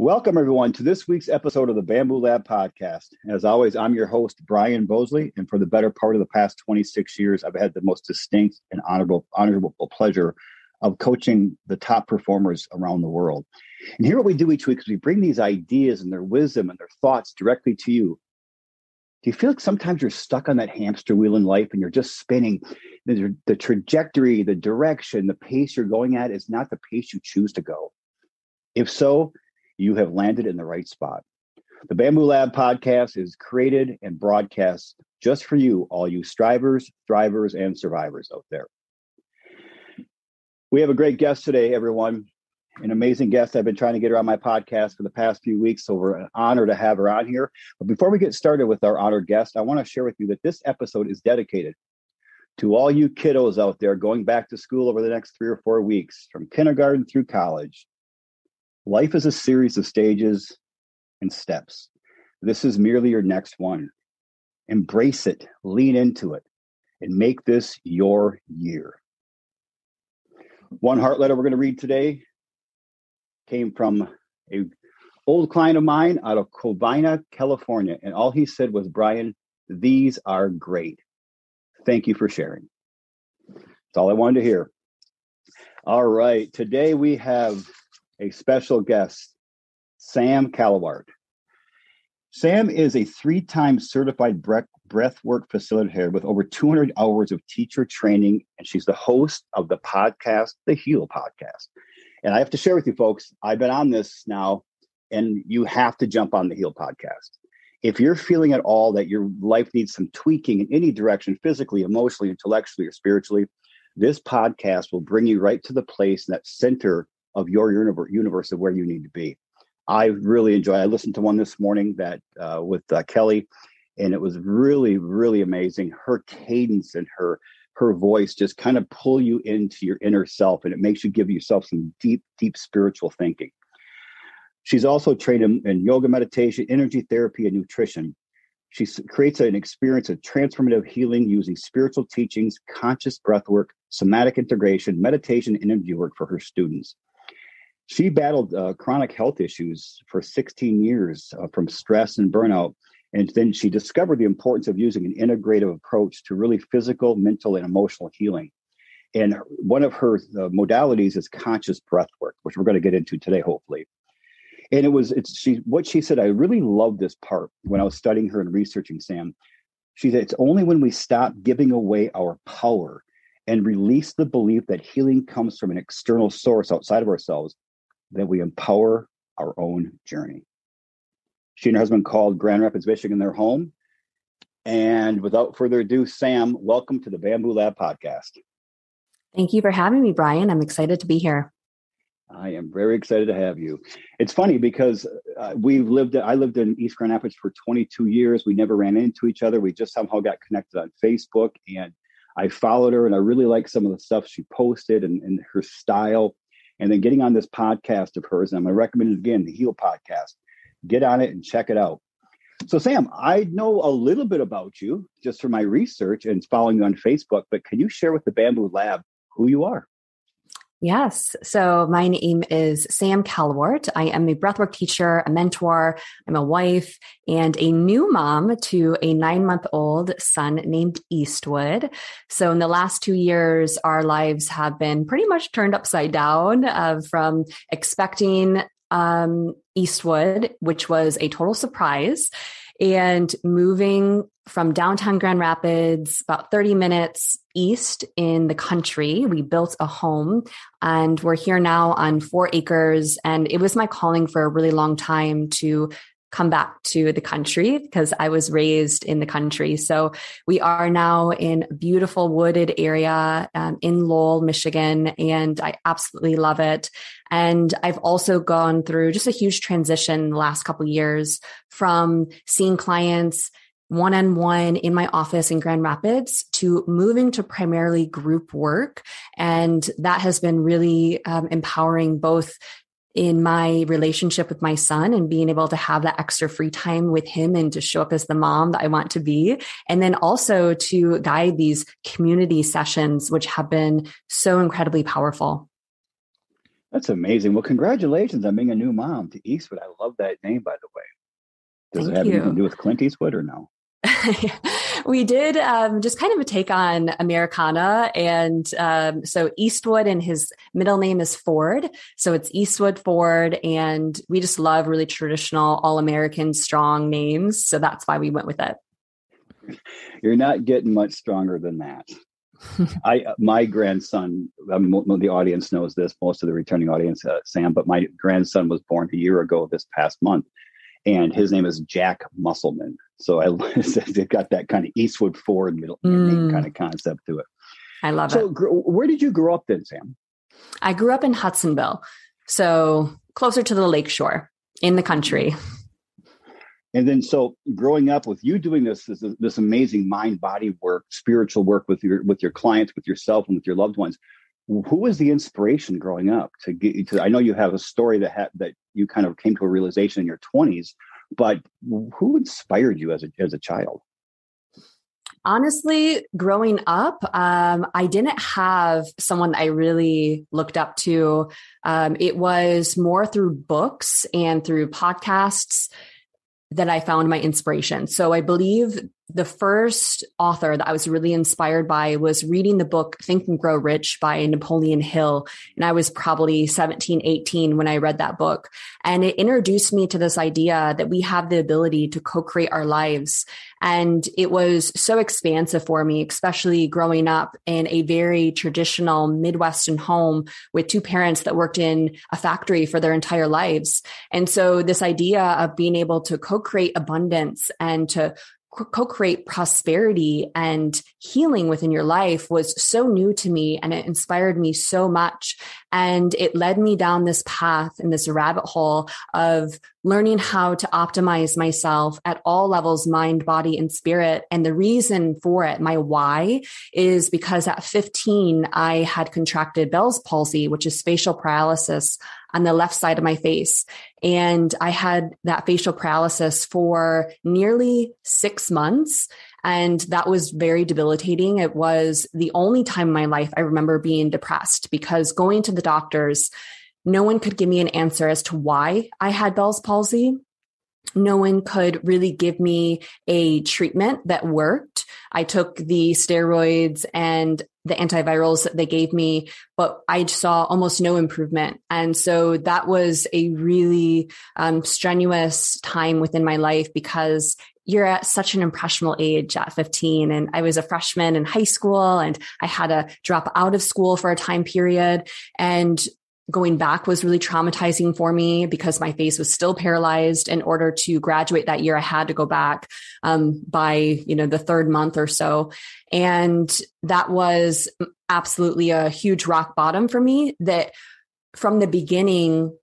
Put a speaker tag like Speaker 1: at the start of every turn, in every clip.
Speaker 1: Welcome, everyone, to this week's episode of the Bamboo Lab podcast. As always, I'm your host, Brian Bosley, and for the better part of the past 26 years, I've had the most distinct and honorable, honorable pleasure of coaching the top performers around the world. And here, what we do each week is we bring these ideas and their wisdom and their thoughts directly to you. Do you feel like sometimes you're stuck on that hamster wheel in life and you're just spinning? The, the trajectory, the direction, the pace you're going at is not the pace you choose to go. If so, you have landed in the right spot. The Bamboo Lab podcast is created and broadcast just for you, all you strivers, thrivers, and survivors out there. We have a great guest today, everyone. An amazing guest. I've been trying to get her on my podcast for the past few weeks, so we're uh, an honor to have her on here. But before we get started with our honored guest, I want to share with you that this episode is dedicated to all you kiddos out there going back to school over the next three or four weeks, from kindergarten through college. Life is a series of stages and steps. This is merely your next one. Embrace it, lean into it, and make this your year. One heart letter we're going to read today came from a old client of mine out of Covina, California, and all he said was, "Brian, these are great. Thank you for sharing." That's all I wanted to hear. All right, today we have a special guest, Sam Kalawart. Sam is a three time certified breath, breathwork facilitator with over 200 hours of teacher training, and she's the host of the podcast, the Heal Podcast. And I have to share with you folks, I've been on this now, and you have to jump on the Heal Podcast. If you're feeling at all that your life needs some tweaking in any direction, physically, emotionally, intellectually, or spiritually, this podcast will bring you right to the place, that center of your universe, universe of where you need to be. I really enjoy. I listened to one this morning that uh, with uh, Kelly, and it was really, really amazing. Her cadence and her her voice just kind of pull you into your inner self, and it makes you give yourself some deep, deep spiritual thinking. She's also trained in, in yoga, meditation, energy therapy, and nutrition. She creates an experience of transformative healing using spiritual teachings, conscious breath work, somatic integration, meditation, and energy work for her students. She battled uh, chronic health issues for 16 years uh, from stress and burnout. And then she discovered the importance of using an integrative approach to really physical, mental, and emotional healing. And one of her uh, modalities is conscious breath work, which we're going to get into today, hopefully. And it was it's she what she said. I really love this part when I was studying her and researching Sam. She said it's only when we stop giving away our power and release the belief that healing comes from an external source outside of ourselves that we empower our own journey. She and her husband called Grand Rapids, Michigan their home. And without further ado, Sam, welcome to the Bamboo Lab podcast.
Speaker 2: Thank you for having me, Brian. I'm excited to be here.
Speaker 1: I am very excited to have you. It's funny because uh, we've lived, I lived in East Grand Rapids for 22 years. We never ran into each other. We just somehow got connected on Facebook and I followed her and I really like some of the stuff she posted and, and her style and then getting on this podcast of hers. And I'm going to recommend it again, the Heal podcast. Get on it and check it out. So, Sam, I know a little bit about you just from my research and following you on Facebook, but can you share with the Bamboo Lab who you are?
Speaker 2: Yes. So my name is Sam Kalawart. I am a breathwork teacher, a mentor. I'm a wife and a new mom to a nine month old son named Eastwood. So in the last two years, our lives have been pretty much turned upside down uh, from expecting um, Eastwood, which was a total surprise and moving from downtown Grand Rapids, about 30 minutes east in the country. We built a home and we're here now on four acres. And it was my calling for a really long time to come back to the country because I was raised in the country. So we are now in a beautiful wooded area um, in Lowell, Michigan, and I absolutely love it. And I've also gone through just a huge transition the last couple years from seeing clients one on one in my office in Grand Rapids to moving to primarily group work. And that has been really um, empowering both in my relationship with my son and being able to have that extra free time with him and to show up as the mom that I want to be. And then also to guide these community sessions, which have been so incredibly powerful.
Speaker 1: That's amazing. Well, congratulations on being a new mom to Eastwood. I love that name, by the way. Does Thank it have you. anything to do with Clint Eastwood or no?
Speaker 2: we did um, just kind of a take on Americana. And um, so Eastwood and his middle name is Ford. So it's Eastwood Ford. And we just love really traditional, all American, strong names. So that's why we went with it.
Speaker 1: You're not getting much stronger than that. I my grandson, um, the audience knows this. Most of the returning audience, uh, Sam, but my grandson was born a year ago this past month, and his name is Jack Musselman. So I it got that kind of Eastwood Ford middle mm. kind of concept to it.
Speaker 2: I love
Speaker 1: so,
Speaker 2: it.
Speaker 1: So where did you grow up then, Sam?
Speaker 2: I grew up in Hudsonville, so closer to the lakeshore in the country.
Speaker 1: And then, so growing up with you doing this, this, this amazing mind body work, spiritual work with your with your clients, with yourself, and with your loved ones, who was the inspiration growing up to get to? I know you have a story that ha- that you kind of came to a realization in your twenties, but who inspired you as a as a child?
Speaker 2: Honestly, growing up, um, I didn't have someone I really looked up to. Um, it was more through books and through podcasts that I found my inspiration. So I believe the first author that I was really inspired by was reading the book Think and Grow Rich by Napoleon Hill. And I was probably 17, 18 when I read that book. And it introduced me to this idea that we have the ability to co-create our lives. And it was so expansive for me, especially growing up in a very traditional Midwestern home with two parents that worked in a factory for their entire lives. And so this idea of being able to co-create abundance and to co-create prosperity and healing within your life was so new to me and it inspired me so much. And it led me down this path in this rabbit hole of learning how to optimize myself at all levels mind body and spirit. And the reason for it my why is because at 15 i had contracted bell's palsy which is facial paralysis on the left side of my face. And I had that facial paralysis for nearly six months. And that was very debilitating. It was the only time in my life I remember being depressed because going to the doctors, no one could give me an answer as to why I had Bell's palsy no one could really give me a treatment that worked. I took the steroids and the antivirals that they gave me, but I saw almost no improvement. And so that was a really um, strenuous time within my life because you're at such an impressionable age at 15 and I was a freshman in high school and I had to drop out of school for a time period and going back was really traumatizing for me because my face was still paralyzed. In order to graduate that year i had to go back um, by you know the third month or so. And that was absolutely a huge rock bottom for me that from the beginning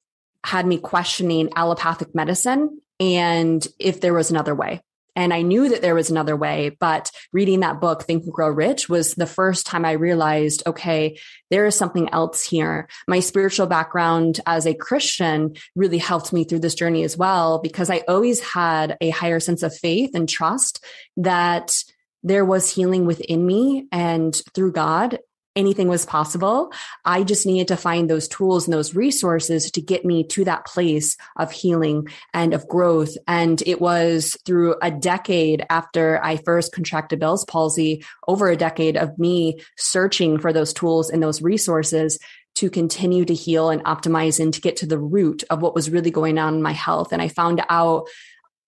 Speaker 2: had me questioning allopathic medicine and if there was another way and I knew that there was another way, but reading that book, Think and Grow Rich, was the first time I realized, okay, there is something else here. My spiritual background as a Christian really helped me through this journey as well, because I always had a higher sense of faith and trust that there was healing within me and through God anything was possible. I just needed to find those tools and those resources to get me to that place of healing and of growth. And it was through a decade after I first contracted Bell's palsy, over a decade of me searching for those tools and those resources to continue to heal and optimize and to get to the root of what was really going on in my health. And I found out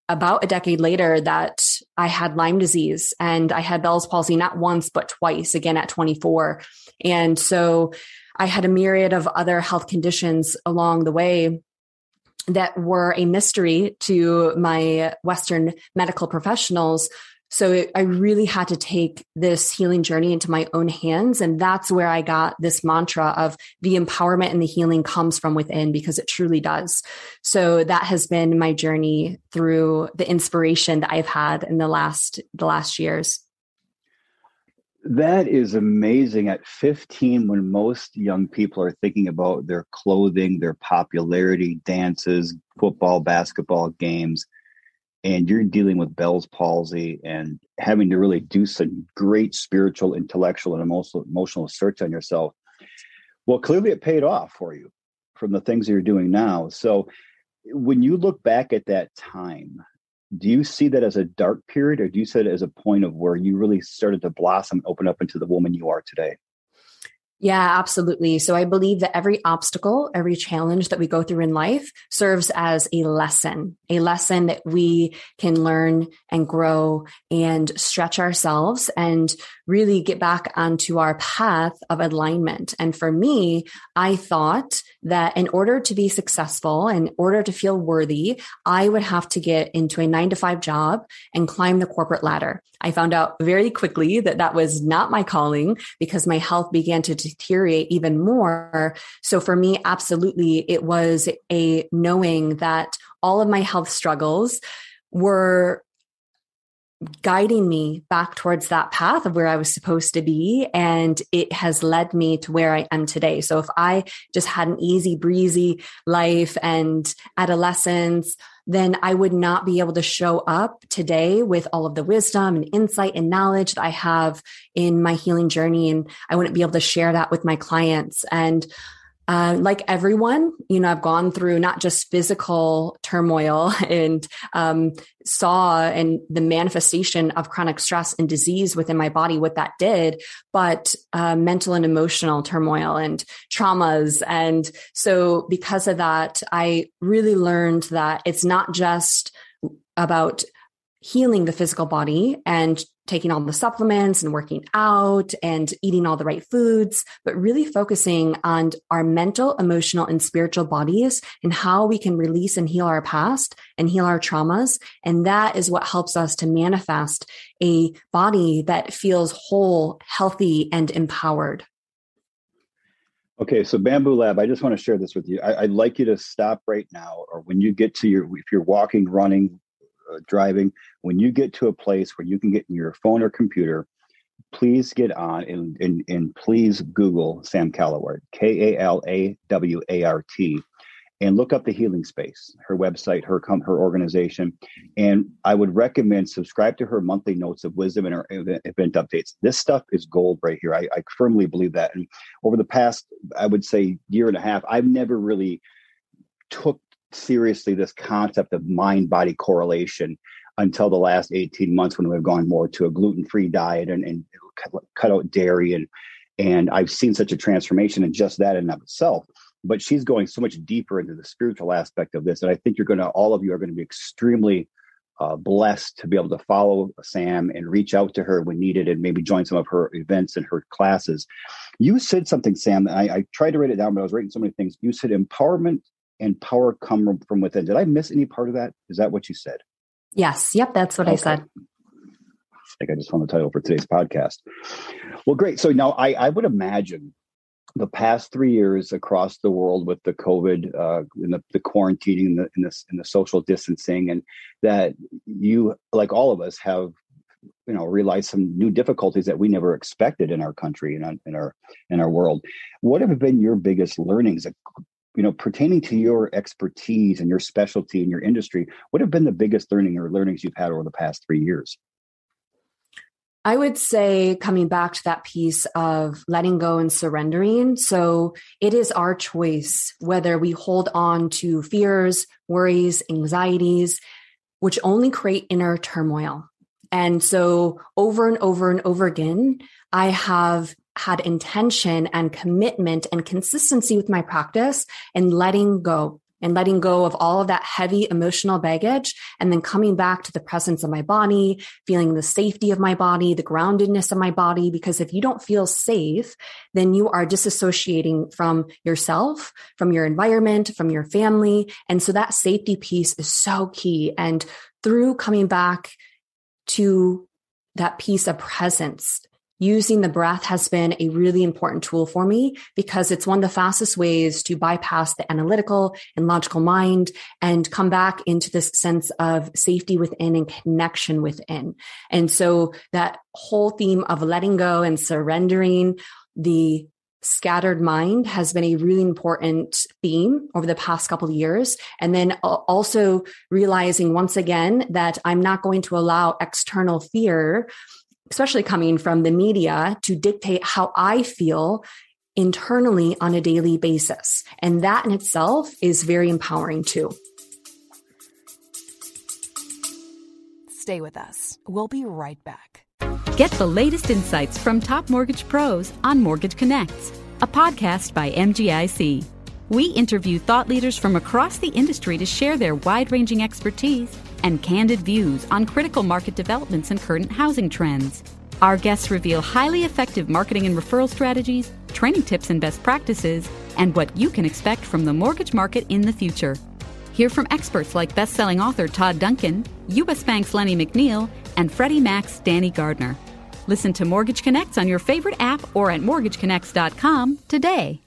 Speaker 2: about a decade later that I had Lyme disease and I had Bell's palsy not once, but twice again at 24. And so I had a myriad of other health conditions along the way that were a mystery to my Western medical professionals so it, I really had to take this healing journey into my own hands. And that's where I got this mantra of the empowerment and the healing comes from within because it truly does. So that has been my journey through the inspiration that I've had in the last, the last years.
Speaker 1: That is amazing at 15 when most young people are thinking about their clothing, their popularity, dances, football, basketball games and you're dealing with Bell's palsy and having to really do some great spiritual, intellectual, and emotional emotional search on yourself. Well, clearly it paid off for you. from the things you're doing now. So when you look back at that time, do you see that as a dark period or do you see it as a point of where you really started to blossom open up into the woman you are today
Speaker 2: yeah, absolutely. So I believe that every obstacle, every challenge that we go through in life serves as a lesson, a lesson that we can learn and grow and stretch ourselves and really get back onto our path of alignment. And for me, I thought that in order to be successful, in order to feel worthy, I would have to get into a nine to five job and climb the corporate ladder. I found out very quickly that that was not my calling because my health began to deteriorate even more. So for me, absolutely, it was a knowing that all of my health struggles were guiding me back towards that path of where I was supposed to be. And it has led me to where I am today. So if I just had an easy breezy life and adolescence, then I would not be able to show up today with all of the wisdom and insight and knowledge that I have in my healing journey. And I wouldn't be able to share that with my clients. And uh, like everyone, you know, I've gone through not just physical turmoil and um, saw and the manifestation of chronic stress and disease within my body, what that did, but uh, mental and emotional turmoil and traumas. And so, because of that, I really learned that it's not just about healing the physical body and taking all the supplements and working out and eating all the right foods, but really focusing on our mental, emotional, and spiritual bodies and how we can release and heal our past and heal our traumas. And that is what helps us to manifest a body that feels whole, healthy, and empowered.
Speaker 1: Okay, so Bamboo Lab, I just want to share this with you. I, would like you to stop right now, or when you get to your, if you're walking, running, uh, driving, when you get to a place where you can get in your phone or computer, please get on and, and, and please Google Sam Kalawart, K A L A W A R T, and look up the Healing Space, her website, her her organization. And I would recommend subscribe to her monthly notes of wisdom and her event updates. This stuff is gold right here. I, I firmly believe that. And over the past, I would say, year and a half, I've never really took seriously this concept of mind body correlation until the last 18 months when we've gone more to a gluten-free diet and, and cut out dairy and and I've seen such a transformation in just that in of itself. But she's going so much deeper into the spiritual aspect of this, and I think you're going to all of you are going to be extremely uh, blessed to be able to follow Sam and reach out to her when needed, and maybe join some of her events and her classes. You said something, Sam. I, I tried to write it down, but I was writing so many things. You said empowerment and power come from within. Did I miss any part of that? Is that what you said?
Speaker 2: Yes. Yep. That's what okay. I said.
Speaker 1: I think I just found the title for today's podcast. Well, great. So now I, I would imagine the past three years across the world with the COVID, uh, and the, the quarantining, and the, and, the, and the social distancing, and that you, like all of us, have you know realized some new difficulties that we never expected in our country and in our in our world. What have been your biggest learnings you know, pertaining to your expertise and your specialty in your industry, what have been the biggest learning or learnings you've had over the past three years?
Speaker 2: I would say coming back to that piece of letting go and surrendering. So it is our choice whether we hold on to fears, worries, anxieties, which only create inner turmoil. And so over and over and over again, I have had intention and commitment and consistency with my practice and letting go and letting go of all of that heavy emotional baggage and then coming back to the presence of my body, feeling the safety of my body, the groundedness of my body. Because if you don't feel safe, then you are disassociating from yourself, from your environment, from your family. And so that safety piece is so key. And through coming back to that piece of presence, using the breath has been a really important tool for me because it's one of the fastest ways to bypass the analytical and logical mind and come back into this sense of safety within and connection within. And so that whole theme of letting go and surrendering the scattered mind has been a really important theme over the past couple years and then also realizing once again that i'm not going to allow external fear especially coming from the media, to dictate how I feel internally on a daily basis. And that in itself is very empowering too.
Speaker 3: Stay with us. We'll be right back.
Speaker 4: Get the latest insights from top mortgage pros on Mortgage Connects, a podcast by MGIC. We interview thought leaders from across the industry to share their wide ranging expertise and candid views on critical market developments and current housing trends. Our guests reveal highly effective marketing and referral strategies, training tips and best practices, and what you can expect from the mortgage market in the future. Hear from experts like best-selling author Todd Duncan, U.S. Bank's Lenny McNeil, and Freddie Mac's Danny Gardner. Listen to Mortgage Connects on your favorite app or at mortgageconnects.com today.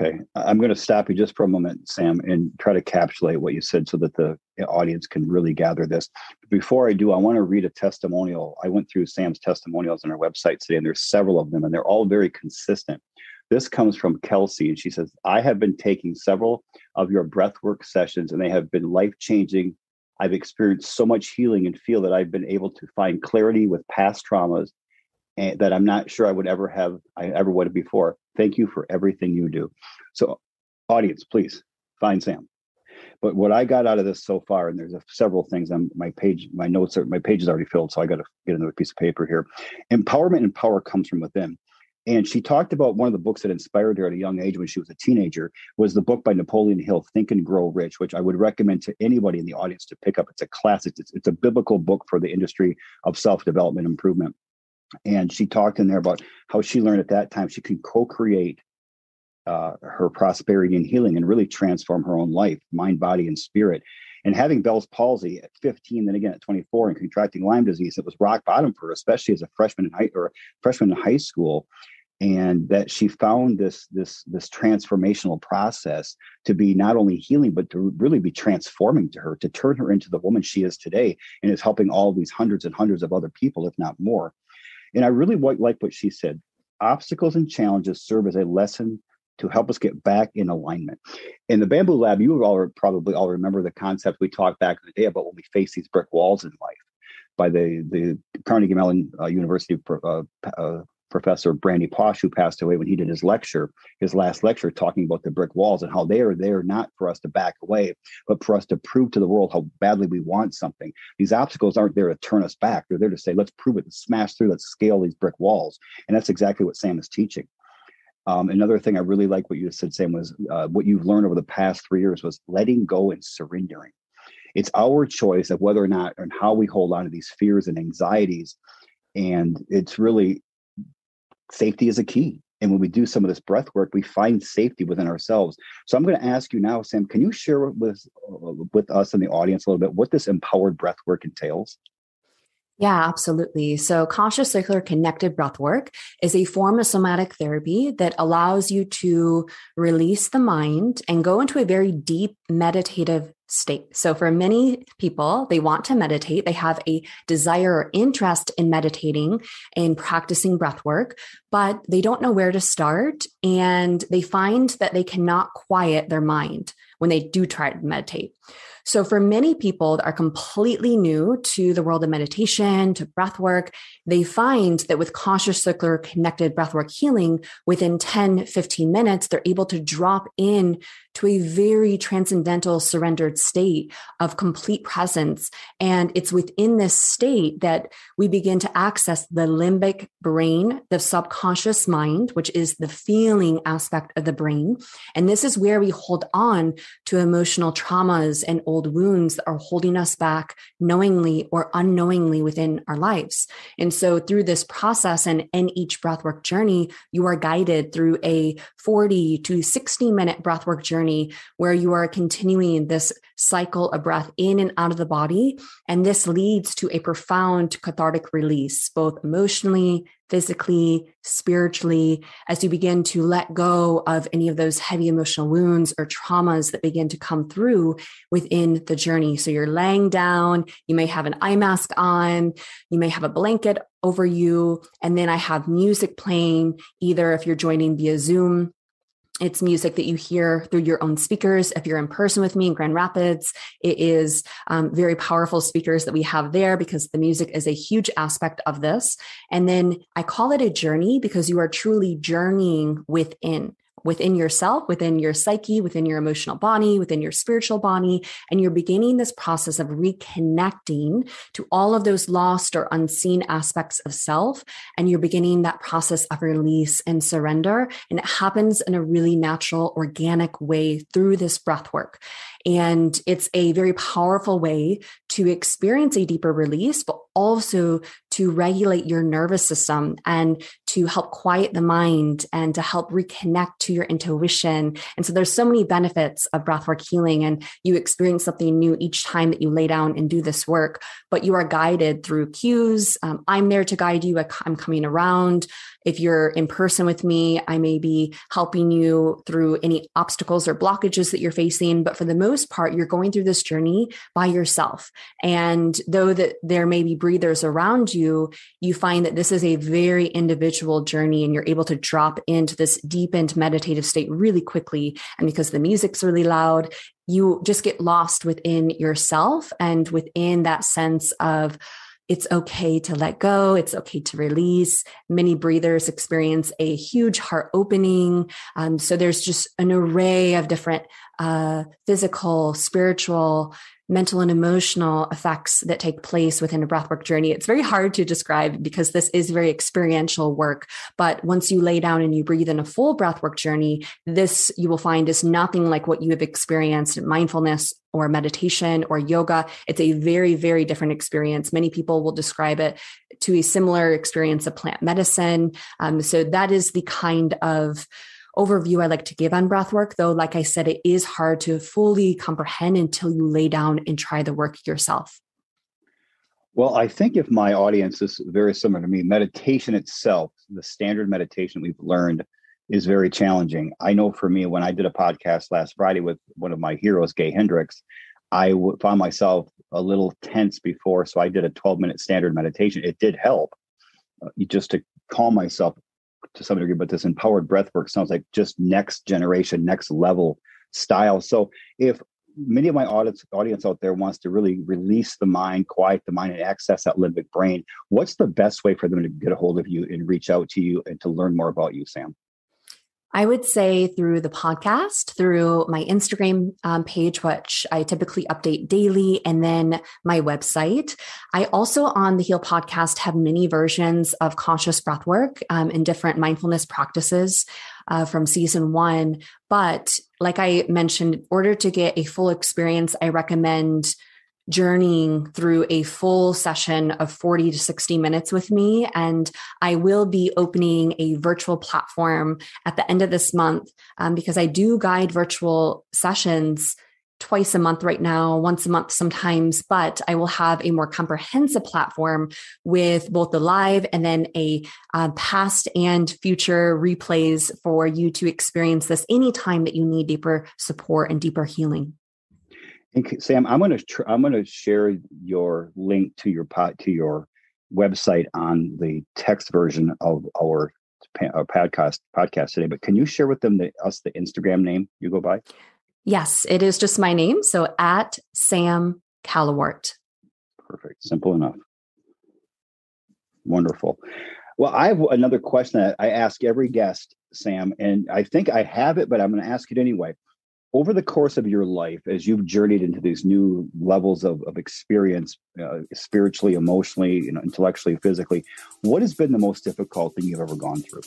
Speaker 1: Okay, I'm going to stop you just for a moment, Sam, and try to encapsulate what you said so that the audience can really gather this. Before I do, I want to read a testimonial. I went through Sam's testimonials on our website today, and there's several of them, and they're all very consistent. This comes from Kelsey, and she says, I have been taking several of your breathwork sessions, and they have been life changing. I've experienced so much healing and feel that I've been able to find clarity with past traumas that I'm not sure I would ever have, I ever would have before. Thank you for everything you do. So, audience, please find Sam. But what I got out of this so far, and there's a, several things on my page, my notes are, my page is already filled, so I got to get another piece of paper here. Empowerment and power comes from within. And she talked about one of the books that inspired her at a young age when she was a teenager was the book by Napoleon Hill, Think and Grow Rich, which I would recommend to anybody in the audience to pick up. It's a classic. It's, it's a biblical book for the industry of self-development improvement. And she talked in there about how she learned at that time she could co-create uh, her prosperity and healing and really transform her own life, mind, body, and spirit. And having Bell's palsy at 15, then again at 24, and contracting Lyme disease, it was rock bottom for her, especially as a freshman in high or freshman in high school. And that she found this this this transformational process to be not only healing, but to really be transforming to her, to turn her into the woman she is today, and is helping all these hundreds and hundreds of other people, if not more. And I really like what she said. Obstacles and challenges serve as a lesson to help us get back in alignment. In the Bamboo Lab, you all probably all remember the concept we talked back in the day about when we face these brick walls in life by the, the Carnegie Mellon uh, University uh, uh, professor Randy Pausch, who passed away when he did his lecture, his last lecture, talking about the brick walls and how they are there not for us to back away, but for us to prove to the world how badly we want something. These obstacles aren't there to turn us back. They're there to say, let's prove it, let's smash through, let's scale these brick walls. And that's exactly what Sam is teaching. Um, another thing I really like what you said, Sam, was uh, what you've learned over the past three years was letting go and surrendering. It's our choice of whether or not and how we hold on to these fears and anxieties. And it's really safety is a key. And when we do some of this breath work, we find safety within ourselves. So I'm going to ask you now, Sam, can you share with with us and the audience a little bit what this empowered breath work entails?
Speaker 2: Yeah, absolutely. So, conscious circular connected breath work is a form of somatic therapy that allows you to release the mind and go into a very deep meditative state. So, for many people, they want to meditate, they have a desire or interest in meditating and practicing breath work, but they don't know where to start. And they find that they cannot quiet their mind when they do try to meditate. So for many people that are completely new to the world of meditation, to breath work, they find that with conscious circular connected breathwork healing, within 10, 15 minutes, they're able to drop in to a very transcendental surrendered state of complete presence. And it's within this state that we begin to access the limbic brain, the subconscious mind, which is the feeling aspect of the brain. And this is where we hold on to emotional traumas and old wounds that are holding us back knowingly or unknowingly within our lives. And so through this process and in each breathwork journey, you are guided through a 40 to 60 minute breathwork journey where you are continuing this cycle of breath in and out of the body. And this leads to a profound cathartic release, both emotionally, physically, spiritually, as you begin to let go of any of those heavy emotional wounds or traumas that begin to come through within the journey. So you're laying down, you may have an eye mask on, you may have a blanket over you, and then I have music playing, either if you're joining via Zoom it's music that you hear through your own speakers. If you're in person with me in Grand Rapids, it is um, very powerful speakers that we have there because the music is a huge aspect of this. And then I call it a journey because you are truly journeying within within yourself, within your psyche, within your emotional body, within your spiritual body. And you're beginning this process of reconnecting to all of those lost or unseen aspects of self. And you're beginning that process of release and surrender. And it happens in a really natural, organic way through this breath work. And it's a very powerful way to experience a deeper release, but also to regulate your nervous system and to help quiet the mind and to help reconnect to your intuition. And so there's so many benefits of breathwork healing and you experience something new each time that you lay down and do this work, but you are guided through cues. Um, I'm there to guide you. I'm coming around. If you're in person with me, I may be helping you through any obstacles or blockages that you're facing. But for the most part, you're going through this journey by yourself. And though that there may be breathers around you, you find that this is a very individual journey and you're able to drop into this deepened meditative state really quickly. And because the music's really loud, you just get lost within yourself and within that sense of it's okay to let go. It's okay to release. Many breathers experience a huge heart opening. Um, so there's just an array of different uh, physical, spiritual, mental and emotional effects that take place within a breathwork journey. It's very hard to describe because this is very experiential work. But once you lay down and you breathe in a full breathwork journey, this you will find is nothing like what you have experienced in mindfulness or meditation or yoga. It's a very, very different experience. Many people will describe it to a similar experience of plant medicine. Um, so that is the kind of overview I like to give on breath work, though, like I said, it is hard to fully comprehend until you lay down and try the work yourself.
Speaker 1: Well, I think if my audience is very similar to me, meditation itself, the standard meditation we've learned is very challenging. I know for me, when I did a podcast last Friday with one of my heroes, Gay Hendricks, I w- found myself a little tense before. So I did a 12 minute standard meditation. It did help uh, just to calm myself to some degree, but this empowered breath work sounds like just next generation, next level style. So if many of my audience audience out there wants to really release the mind, quiet the mind, and access that limbic brain, what's the best way for them to get a hold of you and reach out to you and to learn more about you, Sam?
Speaker 2: I would say through the podcast, through my Instagram um, page, which I typically update daily, and then my website. I also on the Heal podcast have many versions of conscious breath work um, and different mindfulness practices uh, from season one. But like I mentioned, in order to get a full experience, I recommend journeying through a full session of 40 to 60 minutes with me. And I will be opening a virtual platform at the end of this month um, because I do guide virtual sessions twice a month right now, once a month sometimes, but I will have a more comprehensive platform with both the live and then a uh, past and future replays for you to experience this anytime that you need deeper support and deeper healing.
Speaker 1: And Sam, I'm going to tr- I'm going to share your link to your pot to your website on the text version of our, our podcast podcast today. But can you share with them the us the Instagram name you go by?
Speaker 2: Yes, it is just my name. So at Sam Kalawart.
Speaker 1: Perfect. Simple enough. Wonderful. Well, I have another question that I ask every guest, Sam, and I think I have it, but I'm going to ask it anyway over the course of your life, as you've journeyed into these new levels of, of experience, uh, spiritually, emotionally, you know, intellectually, physically, what has been the most difficult thing you've ever gone through?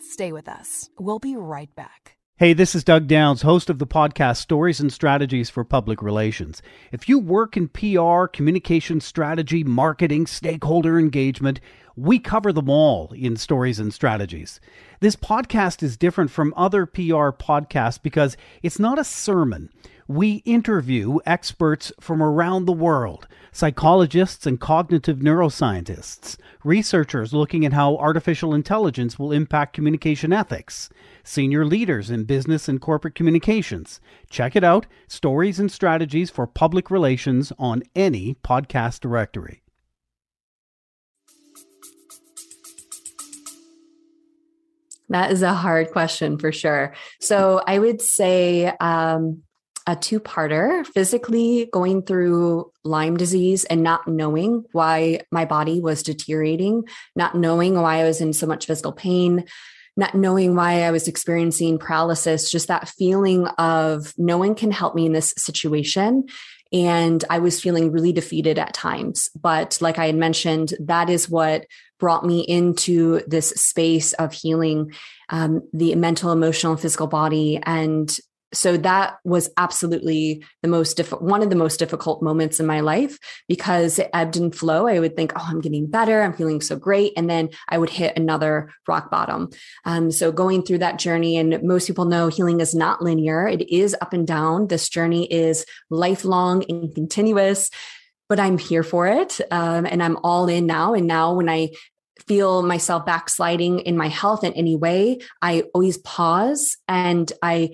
Speaker 3: Stay with us. We'll be right back.
Speaker 5: Hey, this is Doug Downs, host of the podcast Stories and Strategies for Public Relations. If you work in PR, communication strategy, marketing, stakeholder engagement, we cover them all in Stories and Strategies. This podcast is different from other PR podcasts because it's not a sermon. We interview experts from around the world psychologists and cognitive neuroscientists, researchers looking at how artificial intelligence will impact communication ethics, senior leaders in business and corporate communications. Check it out Stories and Strategies for Public Relations on any podcast directory.
Speaker 2: That is a hard question for sure. So I would say um, a two parter physically going through Lyme disease and not knowing why my body was deteriorating, not knowing why I was in so much physical pain, not knowing why I was experiencing paralysis, just that feeling of no one can help me in this situation. And I was feeling really defeated at times. But like I had mentioned, that is what brought me into this space of healing um, the mental, emotional, and physical body and so that was absolutely the most diff- one of the most difficult moments in my life because it ebbed and flow. I would think, oh, I'm getting better, I'm feeling so great, and then I would hit another rock bottom. Um, so going through that journey, and most people know healing is not linear; it is up and down. This journey is lifelong and continuous. But I'm here for it, um, and I'm all in now. And now, when I feel myself backsliding in my health in any way, I always pause and I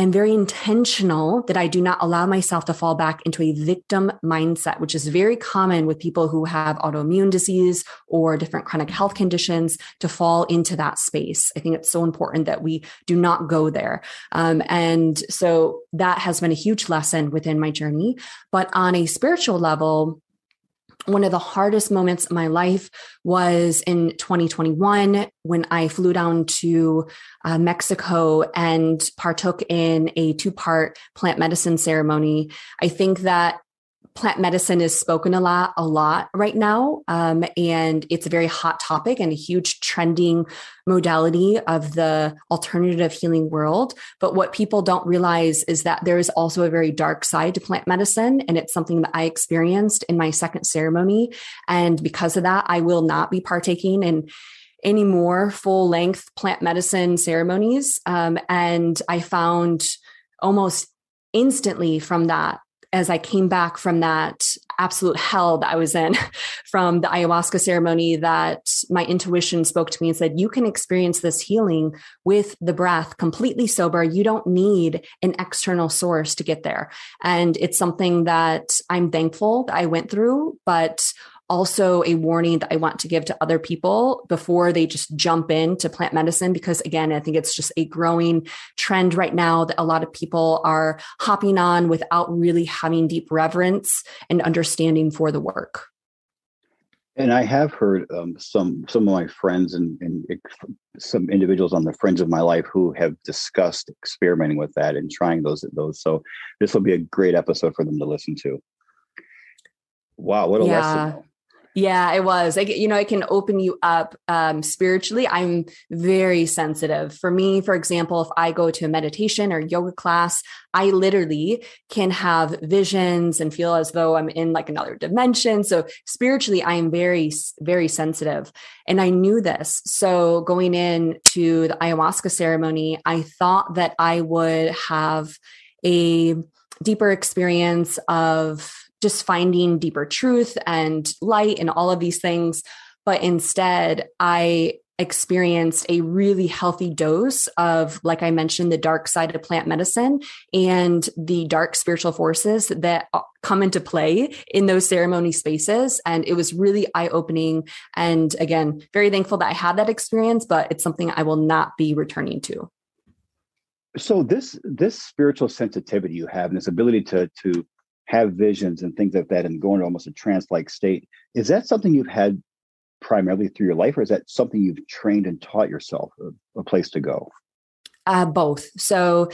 Speaker 2: am very intentional that I do not allow myself to fall back into a victim mindset, which is very common with people who have autoimmune disease or different chronic health conditions to fall into that space. I think it's so important that we do not go there. Um, and so that has been a huge lesson within my journey. But on a spiritual level, one of the hardest moments of my life was in 2021 when I flew down to uh, Mexico and partook in a two part plant medicine ceremony. I think that plant medicine is spoken a lot, a lot right now, um, and it's a very hot topic and a huge trending modality of the alternative healing world. But what people don't realize is that there is also a very dark side to plant medicine, and it's something that I experienced in my second ceremony. And because of that, I will not be partaking in any more full length plant medicine ceremonies. Um, and I found almost instantly from that as I came back from that absolute hell that I was in from the ayahuasca ceremony, that my intuition spoke to me and said, You can experience this healing with the breath completely sober. You don't need an external source to get there. And it's something that I'm thankful that I went through, but also a warning that I want to give to other people before they just jump into plant medicine. Because again, I think it's just a growing trend right now that a lot of people are hopping on without really having deep reverence and understanding for the work.
Speaker 1: And I have heard um, some some of my friends and, and some individuals on the fringe of my life who have discussed experimenting with that and trying those those. So this will be a great episode for them to listen to. Wow, what a yeah. lesson!
Speaker 2: Yeah, it was. I, you know, it can open you up um, spiritually. I'm very sensitive. For me, for example, if I go to a meditation or yoga class, I literally can have visions and feel as though I'm in like another dimension. So spiritually, I am very, very sensitive. And I knew this. So going in to the ayahuasca ceremony, I thought that I would have a deeper experience of just finding deeper truth and light and all of these things. But instead, I experienced a really healthy dose of, like I mentioned, the dark side of plant medicine and the dark spiritual forces that uh, come into play in those ceremony spaces. And it was really eye opening. And again, very thankful that I had that experience, but it's something I will not be returning to.
Speaker 1: So this this spiritual sensitivity you have and this ability to to have visions and things like that and go into almost a trance-like state is that something you've had primarily through your life or is that something you've trained and taught yourself a, a place to go?
Speaker 2: Uh, both. So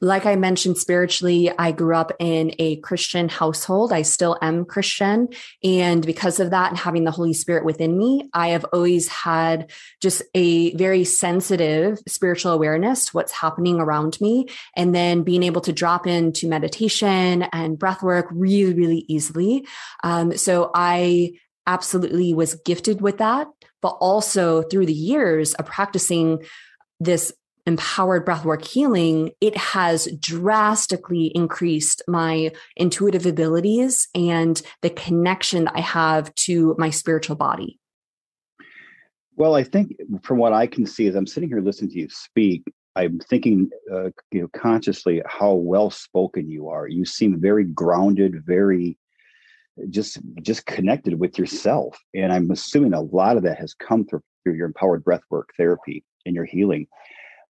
Speaker 2: like I mentioned spiritually, I grew up in a Christian household. I still am Christian. And because of that and having the Holy Spirit within me, I have always had just a very sensitive spiritual awareness to what's happening around me. And then being able to drop into meditation and breath work really, really easily. Um, so I absolutely was gifted with that. But also through the years of practicing this empowered breathwork healing, it has drastically increased my intuitive abilities and the connection that I have to my spiritual body.
Speaker 1: Well, I think from what I can see as I'm sitting here listening to you speak, I'm thinking, uh, you know, consciously how well spoken you are. You seem very grounded, very just just connected with yourself. And I'm assuming a lot of that has come through, through your empowered breathwork therapy and your healing.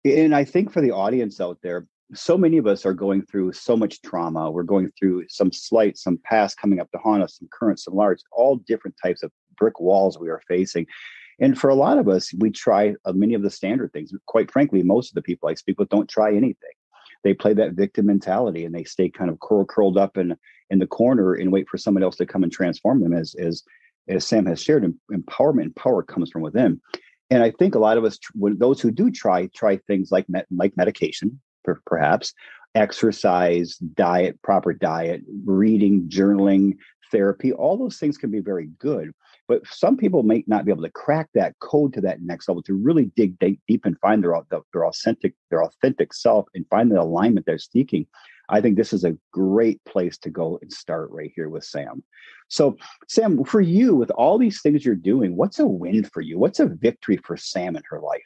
Speaker 1: And I think for the audience out there, so many of us are going through so much trauma. We're going through some slight, some past coming up to haunt us, some current, some large, all different types of brick walls we are facing. And for a lot of us, we try uh, many of the standard things. Quite frankly, most of the people I speak with don't try anything. They play that victim mentality and they stay kind of curl, curled up in, in the corner and wait for someone else to come and transform them. As, as, as Sam has shared, empowerment and power comes from within. And I think a lot of us, those who do try, try things like like medication, perhaps exercise, diet, proper diet, reading, journaling, therapy. All those things can be very good. But some people may not be able to crack that code to that next level to really dig deep, deep and find their, their authentic their authentic self and find the alignment they're seeking. I think this is a great place to go and start right here with Sam. So, Sam, for you, with all these things you're doing, what's a win for you? What's a victory for Sam in her life?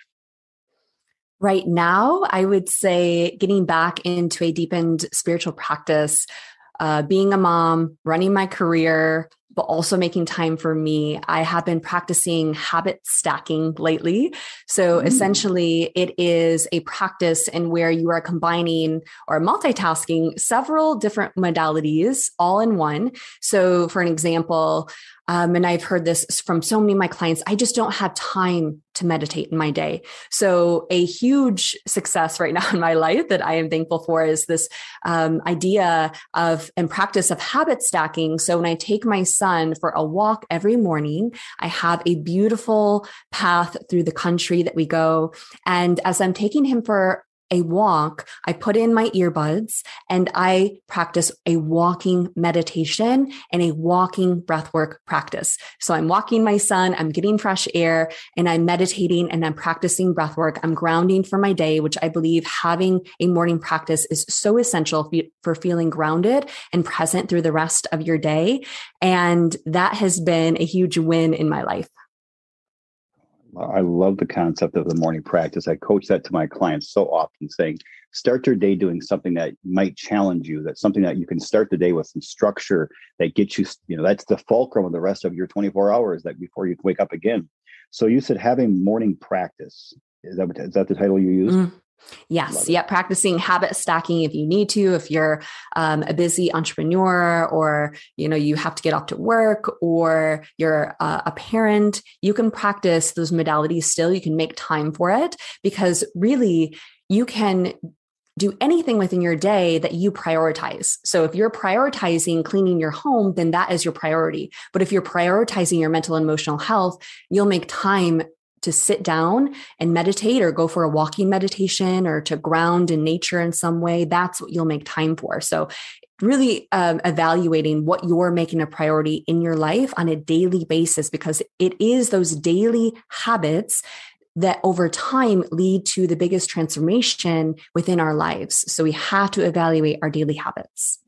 Speaker 2: Right now, I would say getting back into a deepened spiritual practice, uh, being a mom, running my career, but also making time for me. I have been practicing habit stacking lately. So mm. essentially, it is a practice in where you are combining or multitasking several different modalities all in one. So, for an example, um, and I've heard this from so many of my clients. I just don't have time to meditate in my day. So, a huge success right now in my life that I am thankful for is this um, idea of and practice of habit stacking. So, when I take my son for a walk every morning, I have a beautiful path through the country that we go. And as I'm taking him for a walk, I put in my earbuds and I practice a walking meditation and a walking breathwork practice. So I'm walking my son, I'm getting fresh air, and I'm meditating and I'm practicing breathwork. I'm grounding for my day, which I believe having a morning practice is so essential for feeling grounded and present through the rest of your day. And that has been a huge win in my life.
Speaker 1: I love the concept of the morning practice. I coach that to my clients so often, saying, start your day doing something that might challenge you, that's something that you can start the day with some structure that gets you, you know, that's the fulcrum of the rest of your 24 hours that before you wake up again. So you said having morning practice. Is that, is that the title you use? Mm,
Speaker 2: Yes. Yeah. Practicing habit stacking if you need to, if you're um, a busy entrepreneur or, you know, you have to get off to work or you're uh, a parent, you can practice those modalities still. You can make time for it because really you can do anything within your day that you prioritize. So if you're prioritizing cleaning your home, then that is your priority. But if you're prioritizing your mental and emotional health, you'll make time to sit down and meditate or go for a walking meditation or to ground in nature in some way, that's what you'll make time for. So, really um, evaluating what you're making a priority in your life on a daily basis, because it is those daily habits that over time lead to the biggest transformation within our lives. So, we have to evaluate our daily habits.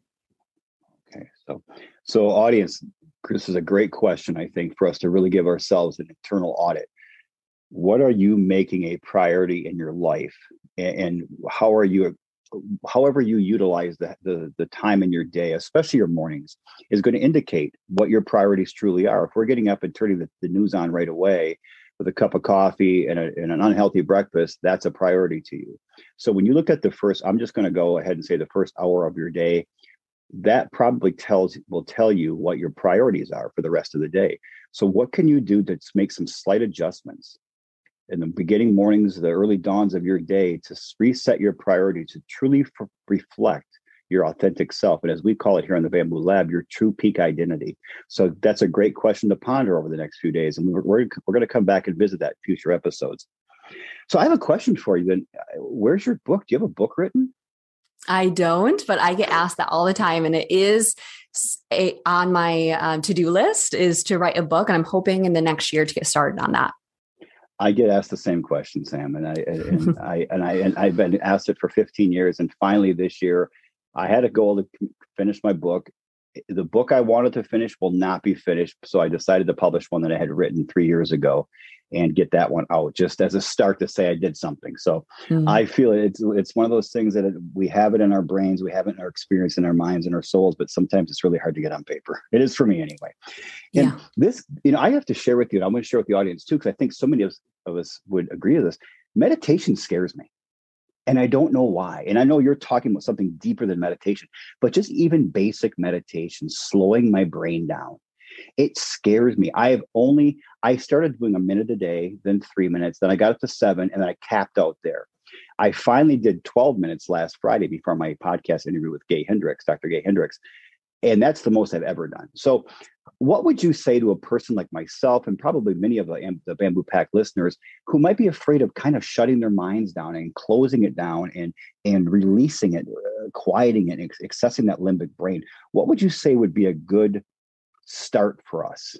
Speaker 1: Okay. So, so audience, this is a great question, I think, for us to really give ourselves an internal audit what are you making a priority in your life? And how are you however you utilize the, the, the time in your day especially your mornings is going to indicate what your priorities truly are. If we're getting up and turning the, the news on right away with a cup of coffee and, a, and an unhealthy breakfast that's a priority to you. So when you look at the first i'm just going to go ahead and say the first hour of your day that probably tells will tell you what your priorities are for the rest of the day. So what can you do to make some slight adjustments in the beginning mornings, the early dawns of your day to reset your priority to truly f- reflect your authentic self. And as we call it here in the Bamboo Lab, your true peak identity. So that's a great question to ponder over the next few days. And we're, we're, we're going to come back and visit that future episodes. So I have a question for you then. Where's your book? Do you have a book written?
Speaker 2: I don't, but I get asked that all the time. And it is a, on my um, to do list is to write a book. And I'm hoping in the next year to get started on that.
Speaker 1: I get asked the same question, Sam, and I and I and I and I've been asked it for 15 years, and finally this year, I had a goal to finish my book. The book I wanted to finish will not be finished, so I decided to publish one that I had written three years ago, and get that one out just as a start to say I did something. So mm-hmm. I feel it's it's one of those things that we have it in our brains, we have it in our experience in our minds and our souls, but sometimes it's really hard to get on paper. It is for me anyway. And yeah. this, you know, I have to share with you, and I'm going to share with the audience too, because I think so many of, of us would agree to this. Meditation scares me. And I don't know why. And I know you're talking about something deeper than meditation, but just even basic meditation, slowing my brain down, it scares me. I have only, I started doing a minute a day, then three minutes, then I got up to seven, and then I capped out there. I finally did 12 minutes last Friday before my podcast interview with Gay Hendricks, Dr. Gay Hendricks. And that's the most I've ever done. So, what would you say to a person like myself and probably many of the, the Bamboo Pack listeners who might be afraid of kind of shutting their minds down and closing it down and and releasing it, uh, quieting it, accessing that limbic brain? What would you say would be a good start for us?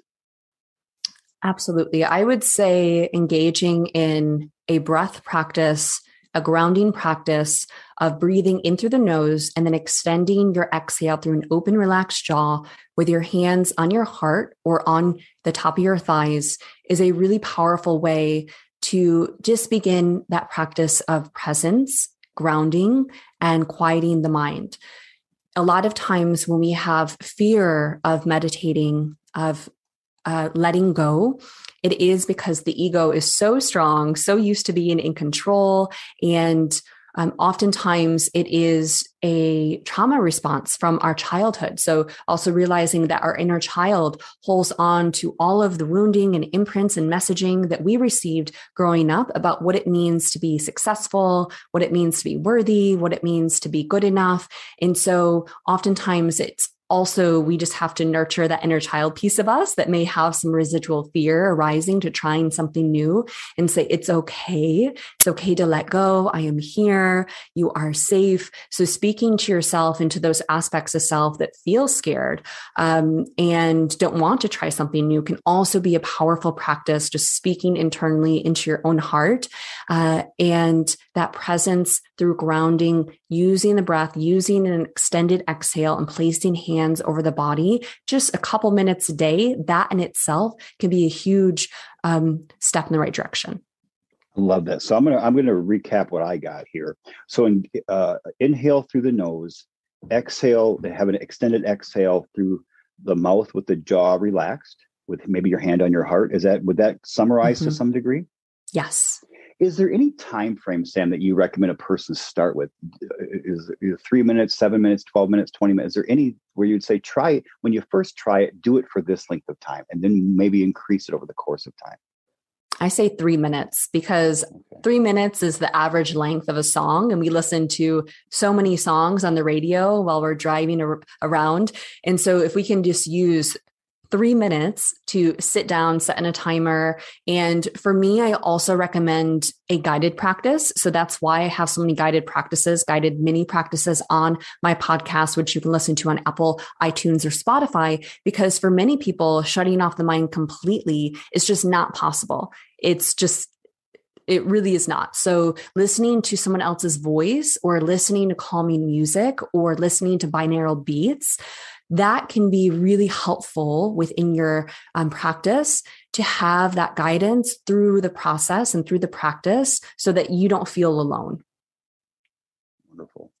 Speaker 2: Absolutely. I would say engaging in a breath practice, a grounding practice of breathing in through the nose and then extending your exhale through an open, relaxed jaw with your hands on your heart or on the top of your thighs is a really powerful way to just begin that practice of presence, grounding, and quieting the mind a lot of times when we have fear of meditating, of uh, letting go, it is because the ego is so strong, so used to being in control, and um, oftentimes it is a trauma response from our childhood. So, also realizing that our inner child holds on to all of the wounding and imprints and messaging that we received growing up about what it means to be successful, what it means to be worthy, what it means to be good enough. And so, oftentimes it's also we just have to nurture that inner child piece of us that may have some residual fear arising to trying something new and say it's okay. It's okay to let go. I am here. You are safe. So speaking to yourself and to those aspects of self that feel scared um, and don't want to try something new can also be a powerful practice just speaking internally into your own heart uh, and that presence through grounding using the breath using an extended exhale and placing hands over the body, just a couple minutes a day, that in itself can be a huge um, step in the right direction.
Speaker 1: I love that. So I'm gonna I'm gonna recap what I got here. So in, uh, inhale through the nose, exhale. Have an extended exhale through the mouth with the jaw relaxed, with maybe your hand on your heart. Is that would that summarize mm-hmm. to some degree?
Speaker 2: Yes.
Speaker 1: Is there any time frame, Sam, that you recommend a person start with? Is it three minutes, seven minutes, twelve minutes, twenty minutes? Is there any where you'd say try it when you first try it, do it for this length of time, and then maybe increase it over the course of time?
Speaker 2: I say three minutes because three minutes is the average length of a song. And we listen to so many songs on the radio while we're driving ar- around. And so if we can just use three minutes to sit down, set in a timer. And for me, I also recommend a guided practice. So that's why I have so many guided practices, guided mini practices on my podcast, which you can listen to on Apple, iTunes, or Spotify. Because for many people, shutting off the mind completely is just not possible. It's just it really is not. So, listening to someone else's voice or listening to calming music or listening to binaural beats that can be really helpful within your um, practice to have that guidance through the process and through the practice so that you don't feel alone.
Speaker 1: Wonderful.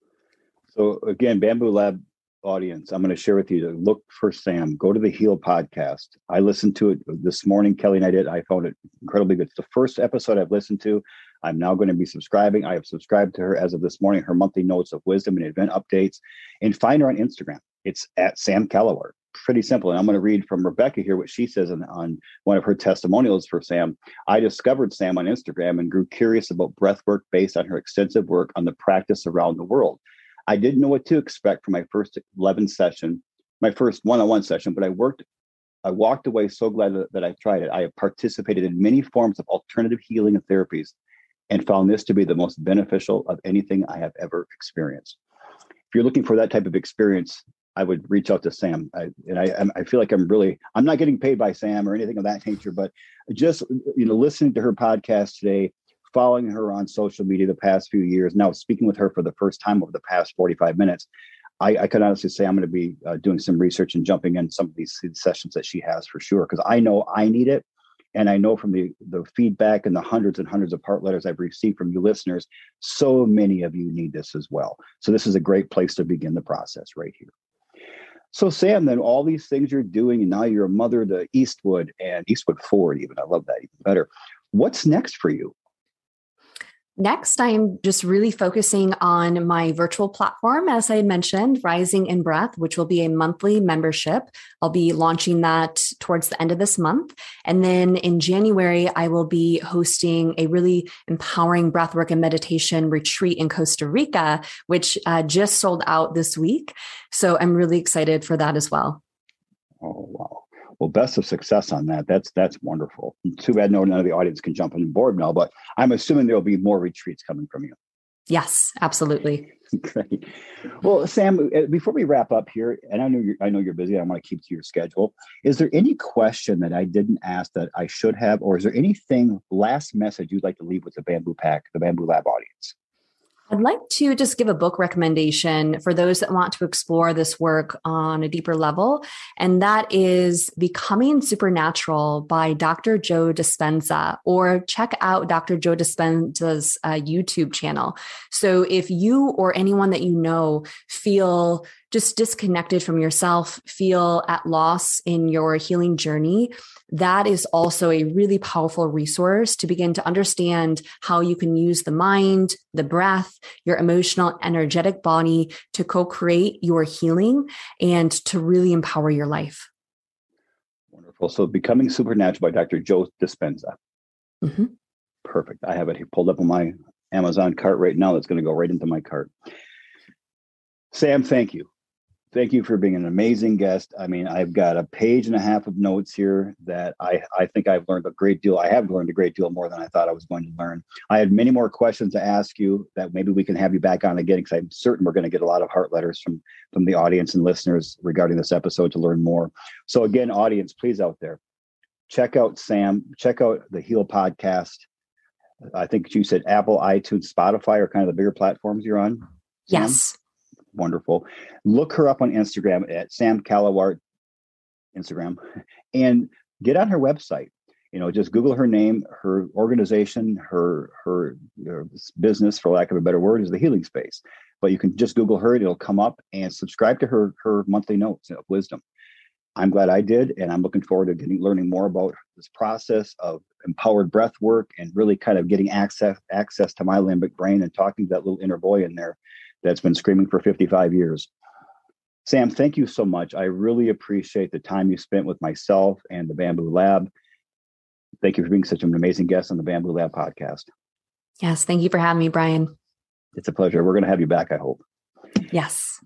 Speaker 1: So, again, Bamboo Lab audience, I'm going to share with you to look for Sam. Go to the Heal podcast. I listened to it this morning. Kelly and I did. I found it incredibly good. It's the first episode I've listened to. I'm now going to be subscribing. I have subscribed to her as of this morning, her monthly notes of wisdom and event updates, and find her on Instagram. It's at Sam Kalawart. Pretty simple. And I'm going to read from Rebecca here what she says on, on one of her testimonials for Sam. I discovered Sam on Instagram and grew curious about breath work based on her extensive work on the practice around the world. I didn't know what to expect from my first 11 session, my first one-on-one session, but I worked I walked away so glad that I tried it. I have participated in many forms of alternative healing and therapies and found this to be the most beneficial of anything I have ever experienced. If you're looking for that type of experience, I would reach out to Sam. I, and I, I feel like I'm really, I'm not getting paid by Sam or anything of that nature, but just, you know, listening to her podcast today, following her on social media the past few years, now speaking with her for the first time over the past 45 minutes, I, I can honestly say I'm going to be uh, doing some research and jumping in some of these sessions that she has for sure, because I know I need it. And I know from the, the feedback and the hundreds and hundreds of heart letters I've received from you listeners, so many of you need this as well. So this is a great place to begin the process right here. So Sam, then all these things you're doing, and now you're a mother to Eastwood and Eastwood Ford, even I love that even better. What's next for you?
Speaker 2: Next, I'm just really focusing on my virtual platform, as I mentioned, Rising in Breath, which will be a monthly membership. I'll be launching that towards the end of this month. And then in January, I will be hosting a really empowering breathwork and meditation retreat in Costa Rica, which uh, just sold out this week. So I'm really excited for that as well.
Speaker 1: Oh, wow. Well, best of success on that. That's that's wonderful. Too bad no none of the audience can jump on board now, but I'm assuming there will be more retreats coming from you.
Speaker 2: Yes, absolutely.
Speaker 1: Great. Well, Sam, uh, before we wrap up here, and I know you're, I know you're busy. I want to keep to your schedule. Is there any question that I didn't ask that I should have, or is there anything last message you'd like to leave with the Bamboo Pack, the Bamboo Lab audience?
Speaker 2: I'd like to just give a book recommendation for those that want to explore this work on a deeper level. And that is Becoming Supernatural by Dr. Joe Dispenza, or check out Dr. Joe Dispenza's uh, YouTube channel. So if you or anyone that you know feel just disconnected from yourself, feel at loss in your healing journey, that is also a really powerful resource to begin to understand how you can use the mind, the breath, your emotional, energetic body to co create your healing and to really empower your life.
Speaker 1: Wonderful. So, Becoming Supernatural by Dr. Joe Dispenza. Mm-hmm. Perfect. I have it pulled up on my Amazon cart right now. That's going to go right into my cart. Sam, thank you thank you for being an amazing guest. I mean, I've got a page and a half of notes here that I, I think I've learned a great deal. I have learned a great deal more than I thought I was going to learn. I had many more questions to ask you that maybe we can have you back on again because I'm certain we're going to get a lot of heart letters from from the audience and listeners regarding this episode to learn more. So again, audience, please out there, check out Sam, check out the Heal podcast. I think you said Apple, iTunes, Spotify are kind of the bigger platforms you're on.
Speaker 2: Sam? Yes
Speaker 1: wonderful. Look her up on Instagram at Sam Kalawart Instagram and get on her website. You know, just Google her name, her organization, her, her her business, for lack of a better word, is the Healing Space. But you can just Google her; it'll come up and subscribe to her her monthly notes of wisdom. I'm glad I did, and I'm looking forward to getting learning more about this process of empowered breath work and really kind of getting access access to my limbic brain and talking to that little inner boy in there that's been screaming for 55 years. Sam, thank you so much. I really appreciate the time you spent with myself and the Bamboo Lab. Thank you for being such an amazing guest on the Bamboo Lab podcast.
Speaker 2: Yes, thank you for having me, Brian.
Speaker 1: It's a pleasure. We're going to have you back, I hope.
Speaker 2: Yes.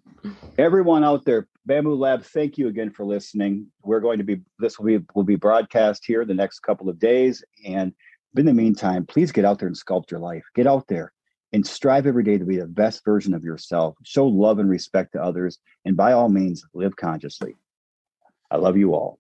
Speaker 1: Everyone out there, Bamboo Lab, thank you again for listening. We're going to be this will be will be broadcast here the next couple of days and in the meantime, please get out there and sculpt your life. Get out there and strive every day to be the best version of yourself. Show love and respect to others, and by all means, live consciously. I love you all.